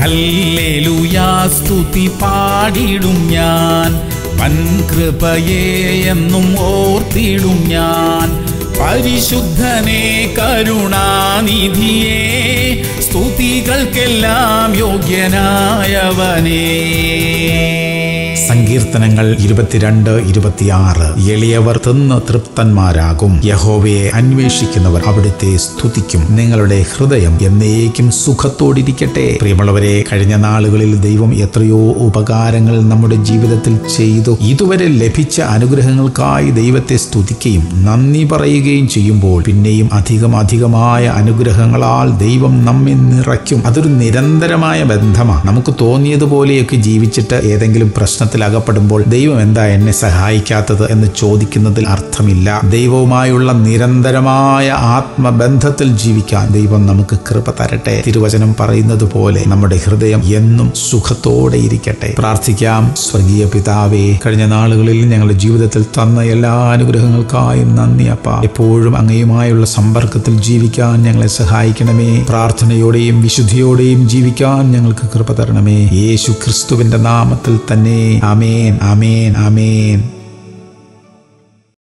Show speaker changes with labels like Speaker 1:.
Speaker 1: ഹല്ലേലൂയാ സ്തുതി പാടിടും ഞാൻ. വൻകൃപയെ എന്നും ഓർത്തിടും ഞാൻ. പരിശുദ്ധനെ കരുണാനിധിയെ സ്തുതികൾക്കെല്ലാം യോഗ്യനായവനേ.
Speaker 2: സങ്കീർത്തനങ്ങൾ ഇരുപത്തിരണ്ട് ഇരുപത്തിയാറ്. എളിയവർ തിന്ന് തൃപ്തന്മാരാകും. യഹോവയെ അന്വേഷിക്കുന്നവർ അവിടുത്തെ സ്തുതിക്കും. നിങ്ങളുടെ ഹൃദയം എന്നേക്കും സുഖത്തോടിരിക്കട്ടെ. പ്രിയമുള്ളവരെ കഴിഞ്ഞ നാളുകളിൽ ദൈവം എത്രയോ ഉപകാരങ്ങൾ നമ്മുടെ ജീവിതത്തിൽ ചെയ്തു. ഇതുവരെ ലഭിച്ച അനുഗ്രഹങ്ങൾക്കായി ദൈവത്തെ സ്തുതിക്കുകയും നന്ദി പറയുകയും ചെയ്യുമ്പോൾ പിന്നെയും അധികം അധികമായ അനുഗ്രഹങ്ങളാൽ ദൈവം നമ്മെ നിറയ്ക്കും. അതൊരു നിരന്തരമായ ബന്ധമാണ്. നമുക്ക് തോന്നിയതുപോലെയൊക്കെ ജീവിച്ചിട്ട് ഏതെങ്കിലും പ്രശ്നത്തിൽ അകപ്പെടുമ്പോൾ ദൈവം എന്താ എന്നെ സഹായിക്കാത്തത് എന്ന് ചോദിക്കുന്നതിൽ അർത്ഥമില്ല. ദൈവവുമായുള്ള നിരന്തരമായ ആത്മബന്ധത്തിൽ ജീവിക്കാൻ ദൈവം നമുക്ക് കൃപ തരട്ടെ. തിരുവചനം പറയുന്നത് പോലെ നമ്മുടെ ഹൃദയം എന്നും സുഖത്തോടെ ഇരിക്കട്ടെ. പ്രാർത്ഥിക്കാം. സ്വർഗീയ പിതാവേ കഴിഞ്ഞ നാളുകളിൽ ഞങ്ങളുടെ ജീവിതത്തിൽ തന്ന എല്ലാ അനുഗ്രഹങ്ങൾക്കായും നന്ദി അപ്പ. എപ്പോഴും അങ്ങയുമായുള്ള സമ്പർക്കത്തിൽ ജീവിക്കാൻ ഞങ്ങളെ സഹായിക്കണമേ. പ്രാർത്ഥനയോടെയും വിശുദ്ധിയോടെയും ജീവിക്കാൻ ഞങ്ങൾക്ക് കൃപ തരണമേ. യേശു ക്രിസ്തുവിന്റെ നാമത്തിൽ തന്നെ. Amen, Amen, Amen.